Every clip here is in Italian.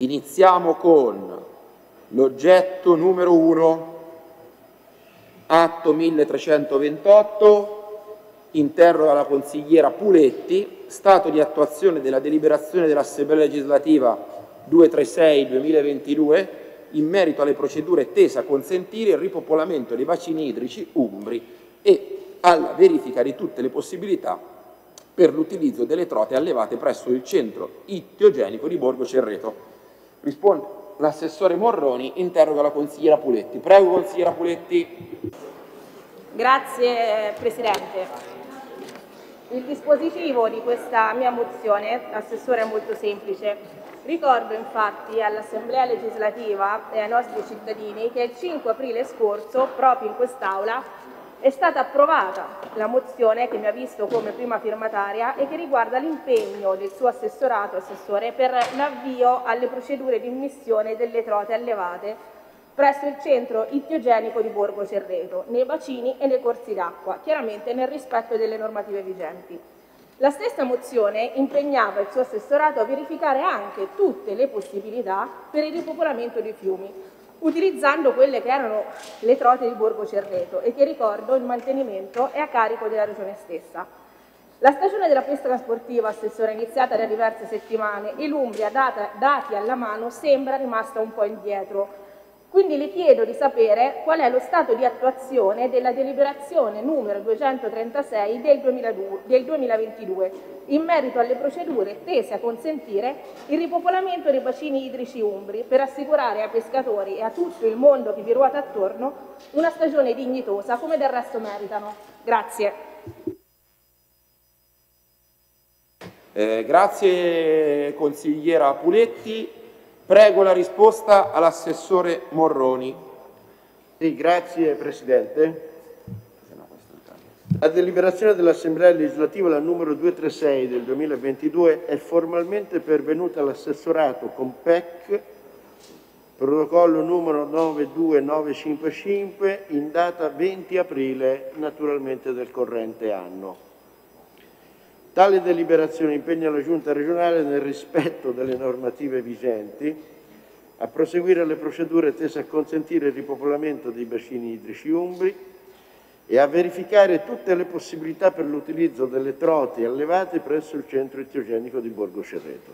Iniziamo con l'oggetto numero 1, atto 1328, interroga la consigliera Puletti, stato di attuazione della deliberazione dell'Assemblea legislativa 236-2022 in merito alle procedure tese a consentire il ripopolamento dei bacini idrici umbri e alla verifica di tutte le possibilità per l'utilizzo delle trote allevate presso il centro ittiogenico di Borgo Cerreto. Risponde l'assessore Morroni, interroga la consigliera Puletti. Prego, consigliera Puletti. Grazie Presidente. Il dispositivo di questa mia mozione, Assessore, è molto semplice. Ricordo infatti all'Assemblea legislativa e ai nostri cittadini che il 5 aprile scorso, proprio in quest'Aula, è stata approvata la mozione che mi ha visto come prima firmataria e che riguarda l'impegno del suo assessorato, assessore, per l'avvio alle procedure di immissione delle trote allevate presso il centro ittiogenico di Borgo Cerreto, nei bacini e nei corsi d'acqua, chiaramente nel rispetto delle normative vigenti. La stessa mozione impegnava il suo assessorato a verificare anche tutte le possibilità per il ripopolamento dei fiumi, utilizzando quelle che erano le trote di Borgo Cerreto e che ricordo il mantenimento è a carico della regione stessa. La stagione della pesca sportiva, Assessore, è iniziata da diverse settimane e l'Umbria, dati alla mano, sembra rimasta un po' indietro. Quindi le chiedo di sapere qual è lo stato di attuazione della deliberazione numero 236 del, 2022 in merito alle procedure tese a consentire il ripopolamento dei bacini idrici umbri per assicurare ai pescatori e a tutto il mondo che vi ruota attorno una stagione dignitosa come del resto meritano. Grazie. Eh, grazie consigliera Puletti. Prego la risposta all'assessore Morroni. Sì, grazie Presidente. La deliberazione dell'Assemblea legislativa, la numero 236 del 2022, è formalmente pervenuta all'assessorato con PEC, protocollo numero 92955, in data 20 aprile naturalmente del corrente anno. Tale deliberazione impegna la Giunta regionale, nel rispetto delle normative vigenti, a proseguire le procedure tese a consentire il ripopolamento dei bacini idrici umbri e a verificare tutte le possibilità per l'utilizzo delle trote allevate presso il centro etiogenico di Borgo Cerreto.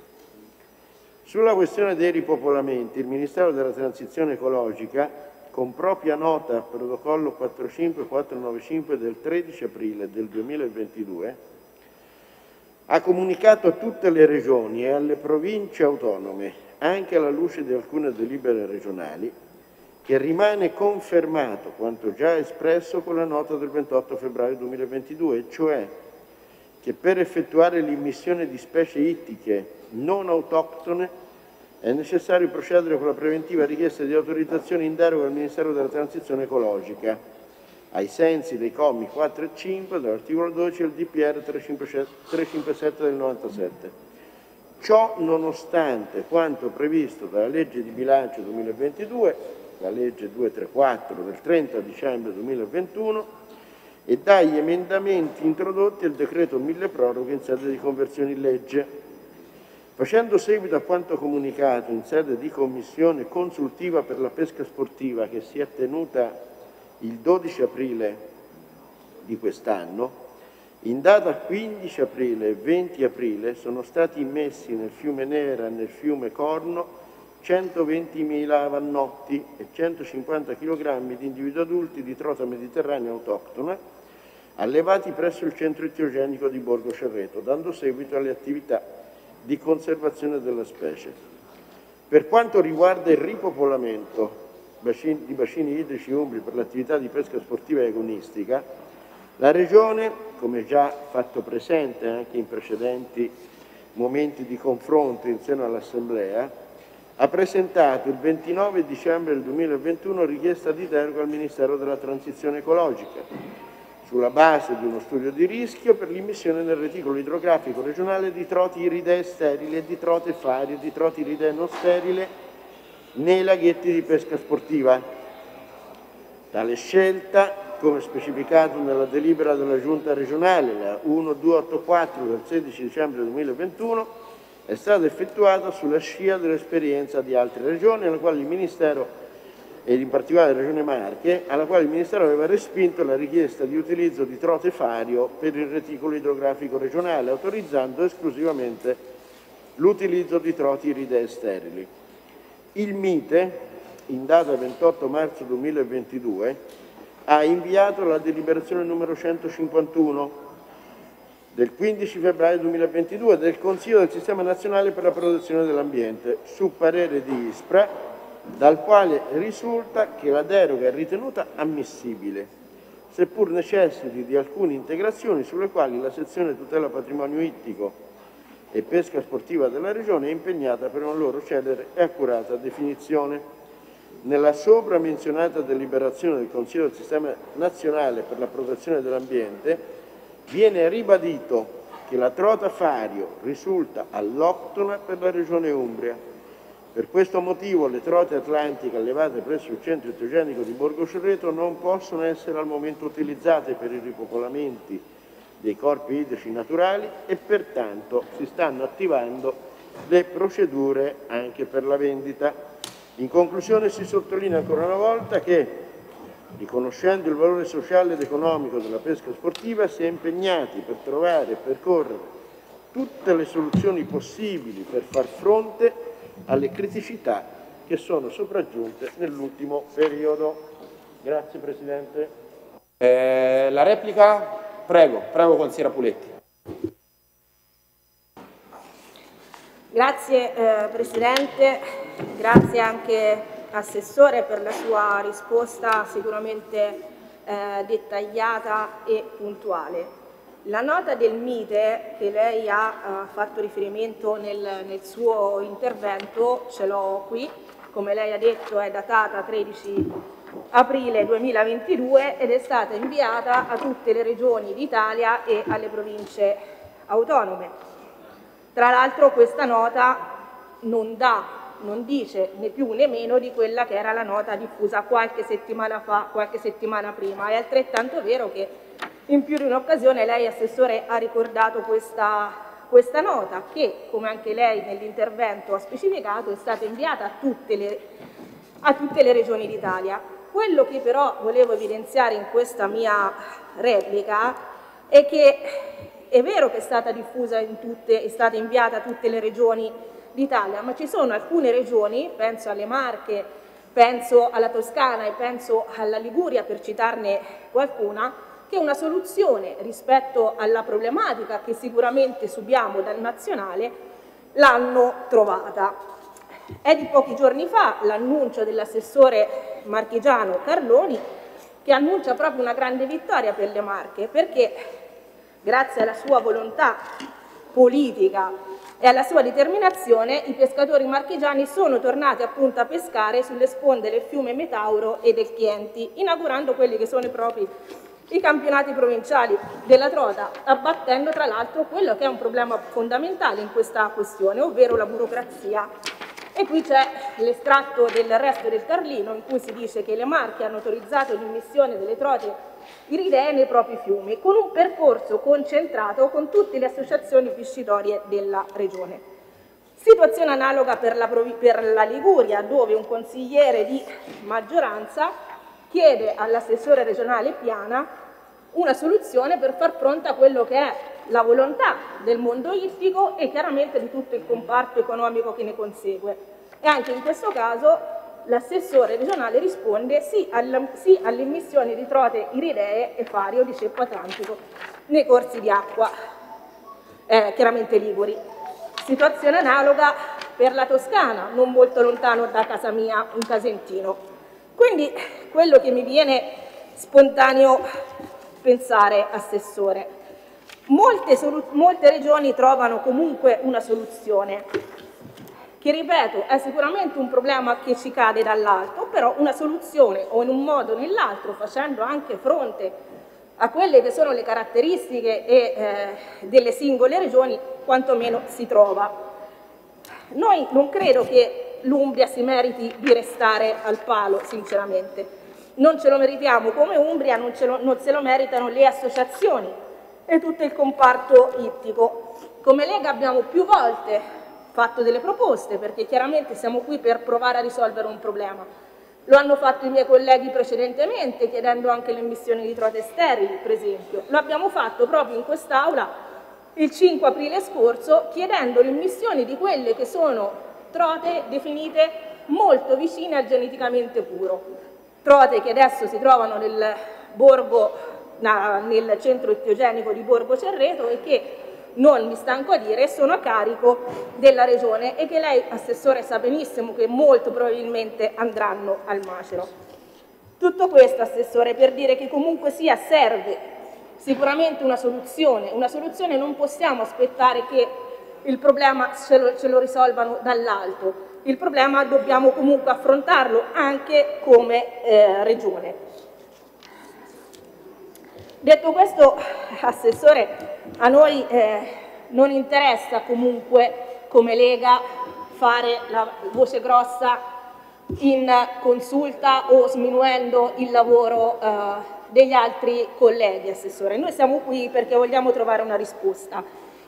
Sulla questione dei ripopolamenti, il Ministero della Transizione Ecologica, con propria nota protocollo 45495 del 13 aprile del 2022, ha comunicato a tutte le regioni e alle province autonome, anche alla luce di alcune delibere regionali, che rimane confermato quanto già espresso con la nota del 28 febbraio 2022, cioè che per effettuare l'immissione di specie ittiche non autoctone è necessario procedere con la preventiva richiesta di autorizzazione in deroga al Ministero della Transizione Ecologica, ai sensi dei commi 4 e 5 dell'articolo 12 del DPR 357 del 97. Ciò nonostante quanto previsto dalla legge di bilancio 2022, la legge 234 del 30 dicembre 2021 e dagli emendamenti introdotti al decreto mille proroghe in sede di conversione in legge. Facendo seguito a quanto comunicato in sede di commissione consultiva per la pesca sportiva che si è tenuta il 12 aprile di quest'anno, in data 15 aprile e 20 aprile sono stati immessi nel fiume Nera e nel fiume Corno 120.000 avannotti e 150 kg di individui adulti di trota mediterranea autoctona allevati presso il centro etiogenico di Borgo Cerreto, dando seguito alle attività di conservazione della specie. Per quanto riguarda il ripopolamento di bacini idrici umbri per l'attività di pesca sportiva e agonistica, la Regione, come già fatto presente anche in precedenti momenti di confronto in seno all'Assemblea, ha presentato il 29 dicembre del 2021 richiesta di deroga al Ministero della Transizione Ecologica sulla base di uno studio di rischio per l'immissione nel reticolo idrografico regionale di troti iridee sterili e di trote fari e di troti iridee non sterile nei laghetti di pesca sportiva. Tale scelta, come specificato nella delibera della Giunta regionale, la 1284 del 16 dicembre 2021, è stata effettuata sulla scia dell'esperienza di altre regioni, alla quale il Ministero ed in particolare la Regione Marche, alla quale il Ministero aveva respinto la richiesta di utilizzo di trote fario per il reticolo idrografico regionale, autorizzando esclusivamente l'utilizzo di troti iridee sterili. Il MITE, in data 28 marzo 2022, ha inviato la deliberazione numero 151 del 15 febbraio 2022 del Consiglio del Sistema Nazionale per la Protezione dell'Ambiente su parere di ISPRA dal quale risulta che la deroga è ritenuta ammissibile, seppur necessiti di alcune integrazioni sulle quali la sezione tutela patrimonio ittico e pesca sportiva della Regione è impegnata per una loro celere e accurata definizione. Nella sopra menzionata deliberazione del Consiglio del Sistema Nazionale per la Protezione dell'Ambiente viene ribadito che la trota fario risulta alloctona per la Regione Umbria per questo motivo le trote atlantiche allevate presso il centro idrogenico di Borgo Cerreto non possono essere al momento utilizzate per i ripopolamenti dei corpi idrici naturali e pertanto si stanno attivando le procedure anche per la vendita. In conclusione si sottolinea ancora una volta che, riconoscendo il valore sociale ed economico della pesca sportiva, si è impegnati per trovare e percorrere tutte le soluzioni possibili per far fronte alle criticità che sono sopraggiunte nell'ultimo periodo. Grazie Presidente. Eh, la replica? Prego, prego consigliera Puletti. Grazie eh, Presidente, grazie anche Assessore per la sua risposta sicuramente eh, dettagliata e puntuale. La nota del MITE che lei ha uh, fatto riferimento nel, nel, suo intervento, ce l'ho qui, come lei ha detto è datata 13 aprile 2022 ed è stata inviata a tutte le regioni d'Italia e alle province autonome. Tra l'altro questa nota non dà, non dice né più né meno di quella che era la nota diffusa qualche settimana fa, qualche settimana prima. È altrettanto vero che in più di un'occasione lei, Assessore, ha ricordato questa, questa nota che, come anche lei nell'intervento ha specificato, è stata inviata a tutte le, a tutte le regioni d'Italia. Quello che però volevo evidenziare in questa mia replica è che è vero che è stata diffusa in tutte, è stata inviata a tutte le regioni d'Italia, ma ci sono alcune regioni, penso alle Marche, penso alla Toscana e penso alla Liguria per citarne qualcuna, che una soluzione rispetto alla problematica che sicuramente subiamo dal nazionale l'hanno trovata. È di pochi giorni fa l'annuncio dell'assessore marchigiano Carloni che annuncia proprio una grande vittoria per le Marche perché grazie alla sua volontà politica e alla sua determinazione i pescatori marchigiani sono tornati appunto a pescare sulle sponde del fiume Metauro e del Chienti, inaugurando quelli che sono i propri i campionati provinciali della trota, abbattendo tra l'altro quello che è un problema fondamentale in questa questione, ovvero la burocrazia. E qui c'è l'estratto del resto del Carlino in cui si dice che le Marche hanno autorizzato l'immissione delle trote iridee nei propri fiumi, con un percorso concentrato con tutte le associazioni piscitorie della regione. Situazione analoga per la, per la Liguria, dove un consigliere di maggioranza chiede all'assessore regionale Piana una soluzione per far fronte a quello che è la volontà del mondo ittico e chiaramente di tutto il comparto economico che ne consegue. E anche in questo caso l'assessore regionale risponde sì, all'immissione di trote iridee e fario di ceppo atlantico nei corsi di acqua, eh, chiaramente liguri. Situazione analoga per la Toscana, non molto lontano da casa mia, in Casentino. Quindi quello che mi viene spontaneo pensare, Assessore, molte, molte regioni trovano comunque una soluzione, che ripeto è sicuramente un problema che ci cade dall'alto, però una soluzione o in un modo o nell'altro, facendo anche fronte a quelle che sono le caratteristiche e, eh, delle singole regioni, quantomeno si trova. Noi non credo che l'Umbria si meriti di restare al palo, sinceramente. Non ce lo meritiamo come Umbria, non, lo, non se lo meritano le associazioni e tutto il comparto ittico. Come Lega abbiamo più volte fatto delle proposte perché chiaramente siamo qui per provare a risolvere un problema. Lo hanno fatto i miei colleghi precedentemente chiedendo anche l'emissione di trote sterili, per esempio. Lo abbiamo fatto proprio in quest'Aula il 5 aprile scorso chiedendo l'immissione di quelle che sono trote definite molto vicine al geneticamente puro. Trote che adesso si trovano nel, borgo, nel centro ettiogenico di Borgo Cerreto e che non mi stanco a dire, sono a carico della Regione e che lei, Assessore, sa benissimo che molto probabilmente andranno al macero. Tutto questo, Assessore, per dire che comunque sia serve sicuramente una soluzione. Una soluzione non possiamo aspettare che il problema ce lo, ce lo risolvano dall'alto. Il problema dobbiamo comunque affrontarlo anche come eh, Regione. Detto questo, Assessore, a noi eh, non interessa comunque come Lega fare la voce grossa in consulta o sminuendo il lavoro eh, degli altri colleghi, Assessore. Noi siamo qui perché vogliamo trovare una risposta,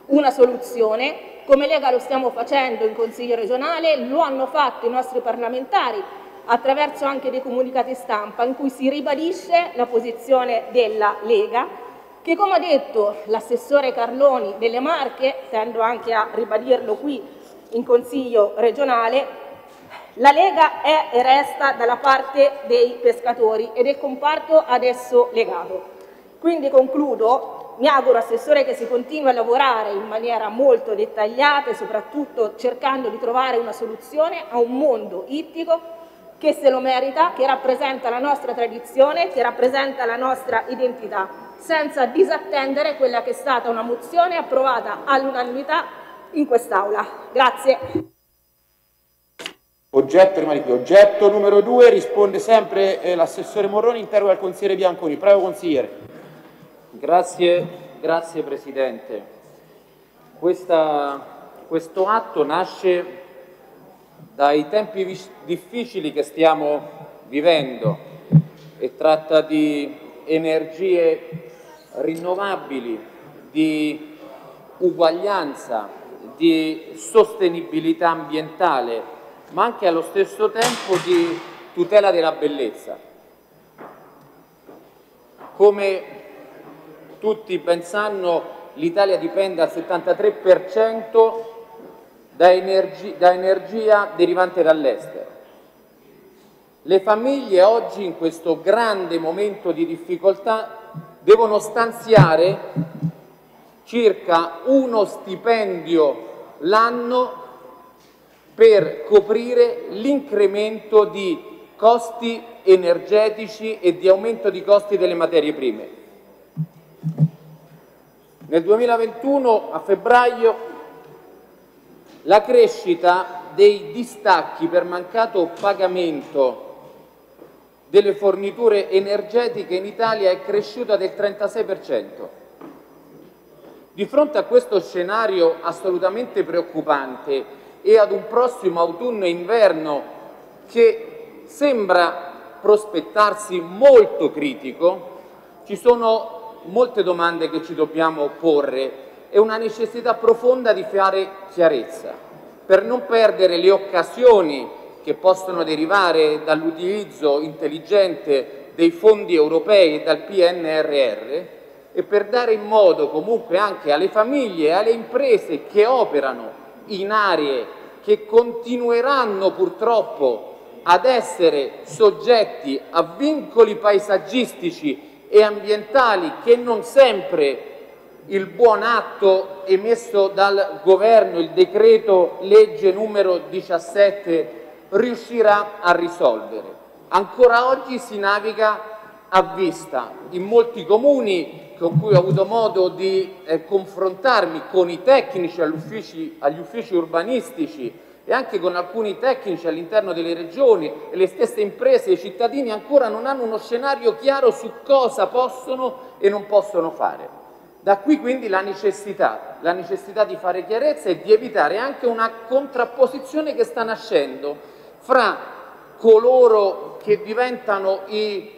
una soluzione. Come Lega lo stiamo facendo in Consiglio regionale, lo hanno fatto i nostri parlamentari attraverso anche dei comunicati stampa in cui si ribadisce la posizione della Lega che come ha detto l'assessore Carloni delle Marche, tendo anche a ribadirlo qui in Consiglio regionale, la Lega è e resta dalla parte dei pescatori e del comparto adesso legato. Quindi concludo, mi auguro Assessore che si continui a lavorare in maniera molto dettagliata e soprattutto cercando di trovare una soluzione a un mondo ittico che se lo merita, che rappresenta la nostra tradizione, che rappresenta la nostra identità, senza disattendere quella che è stata una mozione approvata all'unanimità in quest'Aula. Grazie. Oggetto, rimane qui. Oggetto numero due, risponde sempre eh, l'assessore Morroni, interroga il consigliere Bianconi. Prego consigliere. Grazie, grazie Presidente. Questa, questo atto nasce dai tempi difficili che stiamo vivendo e tratta di energie rinnovabili, di uguaglianza, di sostenibilità ambientale, ma anche allo stesso tempo di tutela della bellezza. Come tutti ben sanno, l'Italia dipende al 73% da, energi da energia derivante dall'estero. Le famiglie oggi in questo grande momento di difficoltà devono stanziare circa uno stipendio l'anno per coprire l'incremento di costi energetici e di aumento di costi delle materie prime. Nel 2021, a febbraio, la crescita dei distacchi per mancato pagamento delle forniture energetiche in Italia è cresciuta del 36%. Di fronte a questo scenario assolutamente preoccupante e ad un prossimo autunno e inverno che sembra prospettarsi molto critico, ci sono molte domande che ci dobbiamo porre e una necessità profonda di fare chiarezza, per non perdere le occasioni che possono derivare dall'utilizzo intelligente dei fondi europei e dal PNRR e per dare in modo comunque anche alle famiglie e alle imprese che operano in aree che continueranno purtroppo ad essere soggetti a vincoli paesaggistici e ambientali che non sempre il buon atto emesso dal Governo, il decreto legge numero 17, riuscirà a risolvere. Ancora oggi si naviga a vista. In molti comuni con cui ho avuto modo di eh, confrontarmi con i tecnici agli uffici urbanistici e anche con alcuni tecnici all'interno delle regioni e le stesse imprese e i cittadini ancora non hanno uno scenario chiaro su cosa possono e non possono fare. Da qui quindi la necessità, la necessità di fare chiarezza e di evitare anche una contrapposizione che sta nascendo fra coloro che diventano i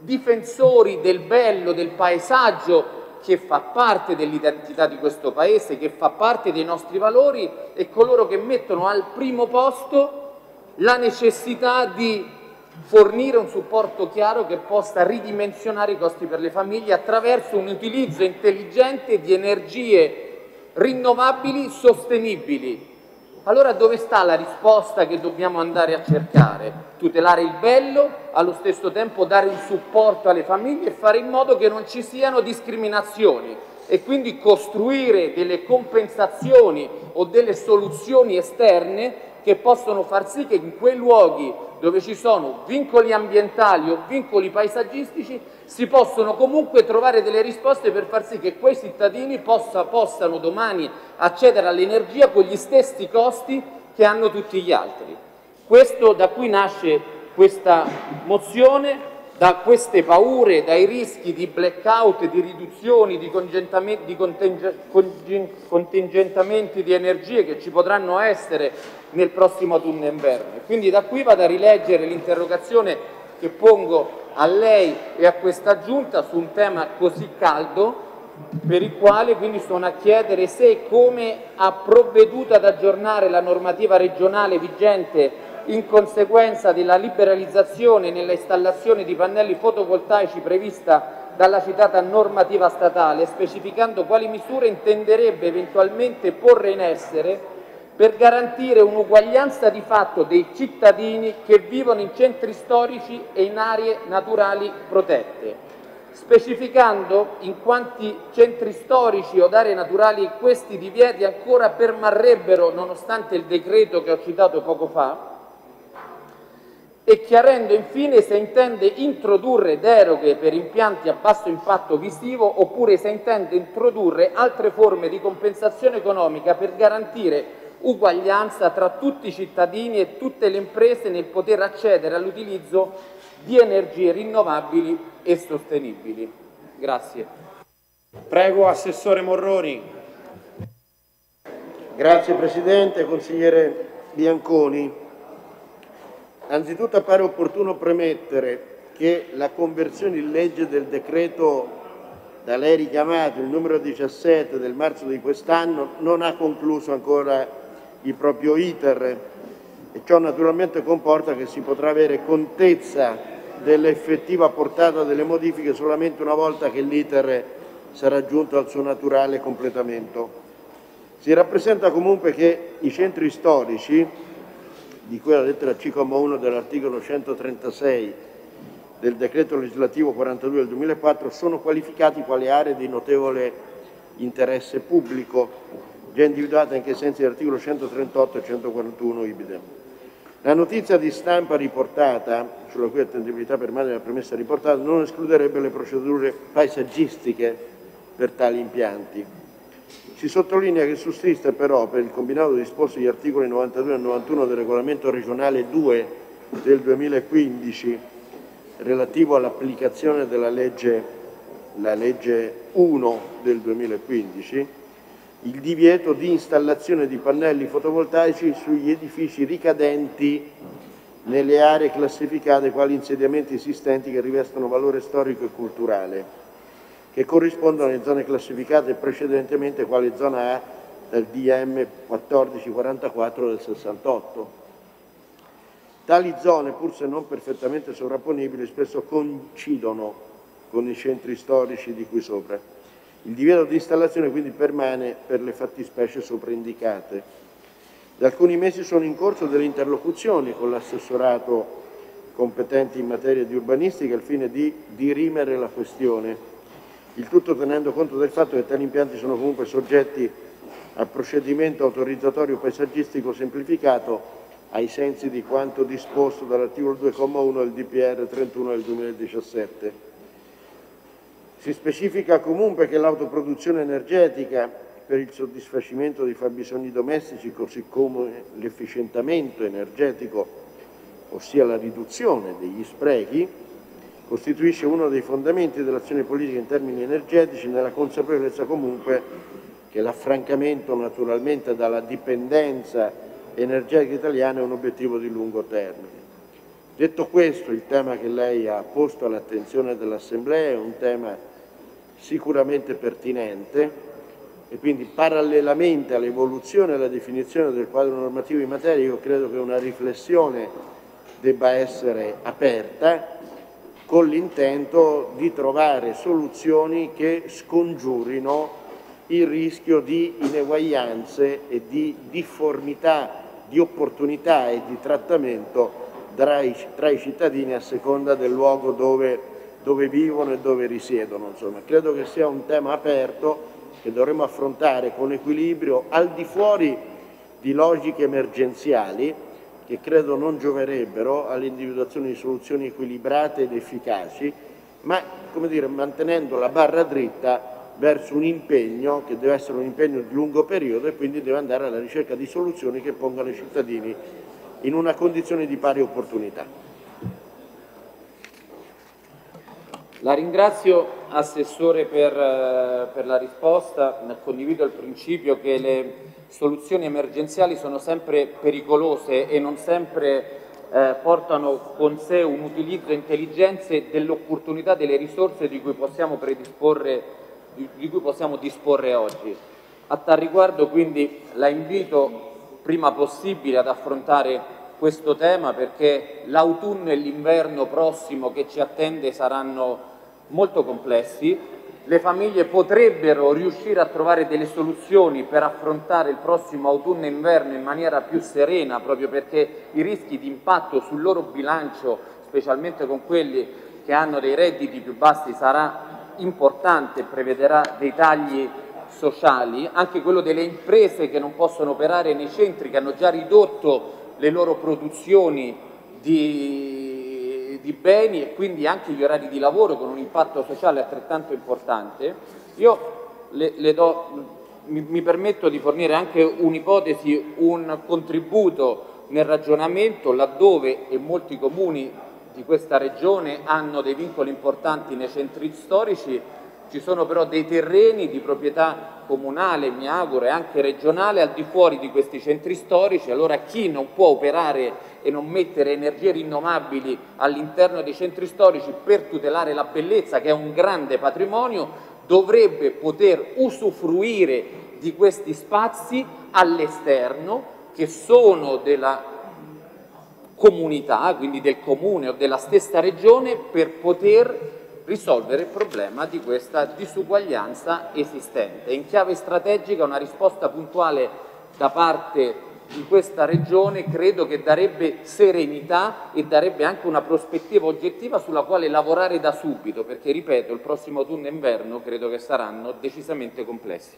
difensori del bello, del paesaggio che fa parte dell'identità di questo Paese, che fa parte dei nostri valori e coloro che mettono al primo posto la necessità di fornire un supporto chiaro che possa ridimensionare i costi per le famiglie attraverso un utilizzo intelligente di energie rinnovabili sostenibili. Allora dove sta la risposta che dobbiamo andare a cercare? Tutelare il bello, allo stesso tempo dare un supporto alle famiglie e fare in modo che non ci siano discriminazioni e quindi costruire delle compensazioni o delle soluzioni esterne che possono far sì che in quei luoghi dove ci sono vincoli ambientali o vincoli paesaggistici si possono comunque trovare delle risposte per far sì che quei cittadini possa, possano domani accedere all'energia con gli stessi costi che hanno tutti gli altri. Questo da cui nasce questa mozione da queste paure, dai rischi di blackout, di riduzioni, di, di contingentamenti di energie che ci potranno essere nel prossimo autunno e inverno. Quindi da qui vado a rileggere l'interrogazione che pongo a lei e a questa Giunta su un tema così caldo per il quale quindi sono a chiedere se e come ha provveduto ad aggiornare la normativa regionale vigente in conseguenza della liberalizzazione nella installazione di pannelli fotovoltaici prevista dalla citata normativa statale, specificando quali misure intenderebbe eventualmente porre in essere per garantire un'uguaglianza di fatto dei cittadini che vivono in centri storici e in aree naturali protette, specificando in quanti centri storici o aree naturali questi divieti ancora permarrebbero nonostante il decreto che ho citato poco fa, e chiarendo infine se intende introdurre deroghe per impianti a basso impatto visivo oppure se intende introdurre altre forme di compensazione economica per garantire uguaglianza tra tutti i cittadini e tutte le imprese nel poter accedere all'utilizzo di energie rinnovabili e sostenibili. Grazie. Prego Assessore Morroni. Grazie Presidente, Consigliere Bianconi. Anzitutto appare opportuno premettere che la conversione in legge del decreto da lei richiamato, il numero 17 del marzo di quest'anno, non ha concluso ancora il proprio iter e ciò naturalmente comporta che si potrà avere contezza dell'effettiva portata delle modifiche solamente una volta che l'iter sarà giunto al suo naturale completamento. Si rappresenta comunque che i centri storici di cui alla lettera C,1 dell'articolo 136 del decreto legislativo 42 del 2004 sono qualificati quali aree di notevole interesse pubblico, già individuate anche ai sensi dell'articolo 138 e 141 IBIDEM. La notizia di stampa riportata, sulla cui attendibilità permane la premessa riportata, non escluderebbe le procedure paesaggistiche per tali impianti. Si sottolinea che sussiste però per il combinato disposto degli articoli 92 e 91 del regolamento regionale 2 del 2015 relativo all'applicazione della legge, legge 1 del 2015 il divieto di installazione di pannelli fotovoltaici sugli edifici ricadenti nelle aree classificate quali insediamenti esistenti che rivestono valore storico e culturale che corrispondono alle zone classificate precedentemente quali zona A del DM 1444 del 68. Tali zone, pur se non perfettamente sovrapponibili, spesso coincidono con i centri storici di cui sopra. Il divieto di installazione quindi permane per le fattispecie sopra indicate. Da alcuni mesi sono in corso delle interlocuzioni con l'assessorato competente in materia di urbanistica al fine di dirimere la questione il tutto tenendo conto del fatto che tali impianti sono comunque soggetti a procedimento autorizzatorio paesaggistico semplificato ai sensi di quanto disposto dall'articolo 2,1 del DPR 31 del 2017. Si specifica comunque che l'autoproduzione energetica per il soddisfacimento dei fabbisogni domestici, così come l'efficientamento energetico, ossia la riduzione degli sprechi, costituisce uno dei fondamenti dell'azione politica in termini energetici nella consapevolezza comunque che l'affrancamento naturalmente dalla dipendenza energetica italiana è un obiettivo di lungo termine. Detto questo, il tema che lei ha posto all'attenzione dell'Assemblea è un tema sicuramente pertinente e quindi parallelamente all'evoluzione e alla definizione del quadro normativo in materia io credo che una riflessione debba essere aperta con l'intento di trovare soluzioni che scongiurino il rischio di ineguaglianze e di difformità di opportunità e di trattamento tra i, tra i cittadini a seconda del luogo dove, dove vivono e dove risiedono. Insomma, credo che sia un tema aperto che dovremo affrontare con equilibrio al di fuori di logiche emergenziali che credo non gioverebbero all'individuazione di soluzioni equilibrate ed efficaci, ma dire, mantenendo la barra dritta verso un impegno che deve essere un impegno di lungo periodo e quindi deve andare alla ricerca di soluzioni che pongano i cittadini in una condizione di pari opportunità. La ringrazio Assessore per, eh, per, la risposta, condivido il principio che le soluzioni emergenziali sono sempre pericolose e non sempre eh, portano con sé un utilizzo intelligente dell'opportunità delle risorse di cui predisporre di cui possiamo disporre oggi. A tal riguardo quindi la invito prima possibile ad affrontare questo tema perché l'autunno e l'inverno prossimo che ci attende saranno molto complessi, le famiglie potrebbero riuscire a trovare delle soluzioni per affrontare il prossimo autunno e inverno in maniera più serena, proprio perché i rischi di impatto sul loro bilancio, specialmente con quelli che hanno dei redditi più bassi, sarà importante, prevederà dei tagli sociali, anche quello delle imprese che non possono operare nei centri, che hanno già ridotto le loro produzioni di, di beni e quindi anche gli orari di lavoro con un impatto sociale altrettanto importante. Io le, le do, mi, permetto di fornire anche un'ipotesi, un contributo nel ragionamento laddove e molti comuni di questa regione hanno dei vincoli importanti nei centri storici, ci sono però dei terreni di proprietà comunale, mi auguro, e anche regionale al di fuori di questi centri storici, allora chi non può operare e non mettere energie rinnovabili all'interno dei centri storici per tutelare la bellezza, che è un grande patrimonio, dovrebbe poter usufruire di questi spazi all'esterno che sono della comunità, quindi del comune o della stessa regione, per poter risolvere il problema di questa disuguaglianza esistente. In chiave strategica una risposta puntuale da parte di questa regione credo che darebbe serenità e darebbe anche una prospettiva oggettiva sulla quale lavorare da subito, perché ripeto, il prossimo autunno e inverno credo che saranno decisamente complessi.